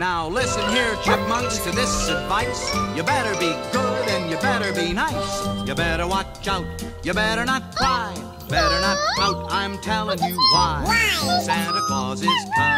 Now listen here, chipmunks, to this advice. You better be good and you better be nice. You better watch out, you better not cry. Better not pout, I'm telling you why. Santa Claus is coming.